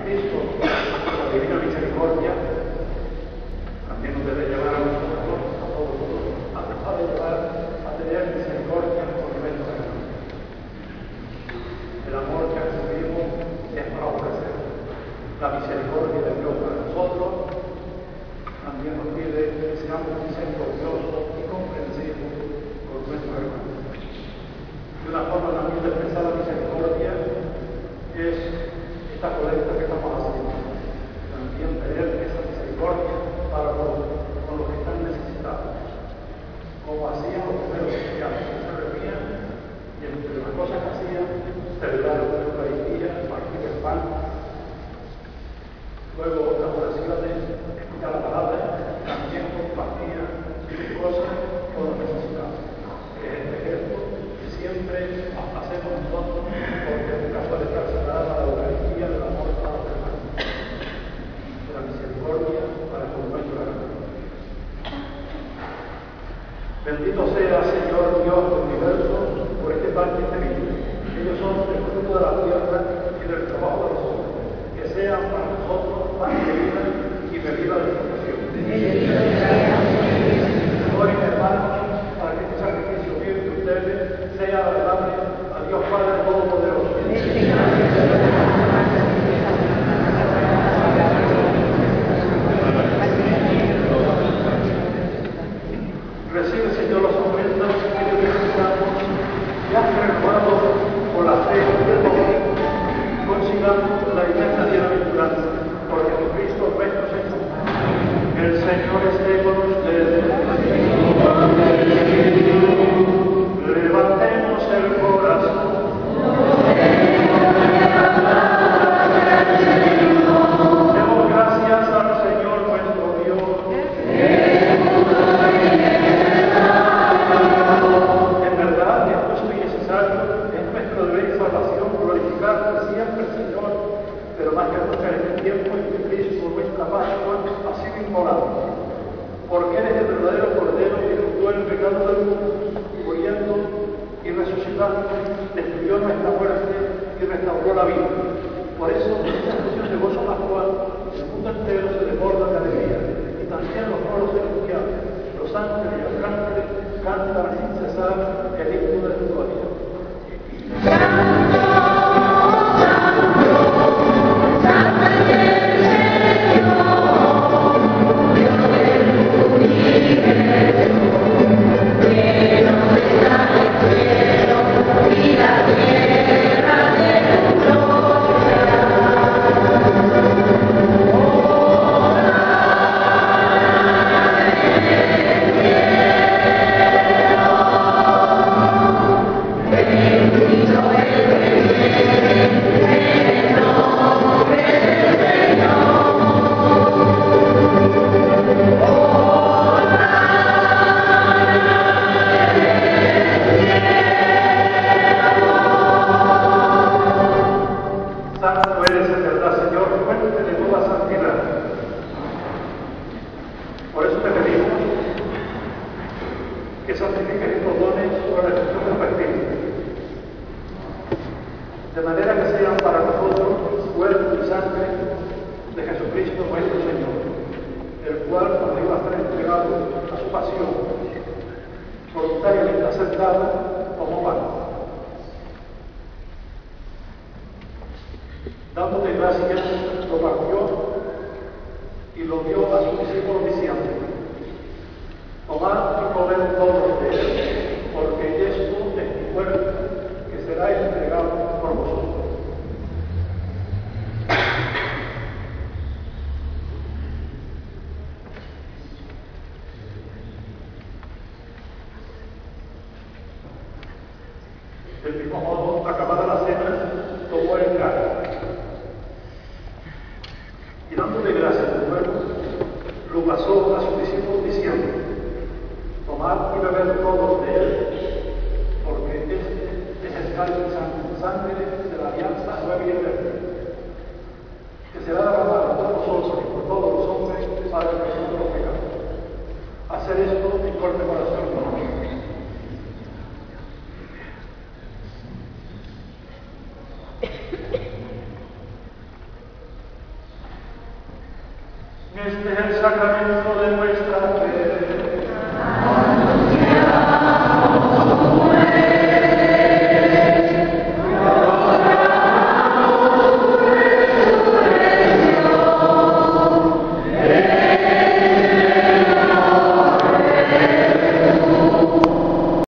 adesso la divina misericordia esta colecta que estamos haciendo. También pedir esa misericordia para con los que están necesitados, como hacían los primeros. ellos son el fruto de la tierra y del trabajo de los hombres, que sean para nosotros pan que viva y bebida de nosotros. de manera que sean para nosotros cuerpo y sangre de Jesucristo nuestro Señor, el cual nos dio a ser entregado a su pasión, voluntariamente aceptado como humano. Dándote gracias, lo partió y lo dio a su discípulos diciendo, tomad y comed todos ustedes, porque es mi cuerpo, que será entregado Este Del mismo modo, acabada la cena, tomó el cáliz y dándole gracias de nuevo, lo pasó a sus discípulos diciendo, tomad y bebed todos sacramentos podemos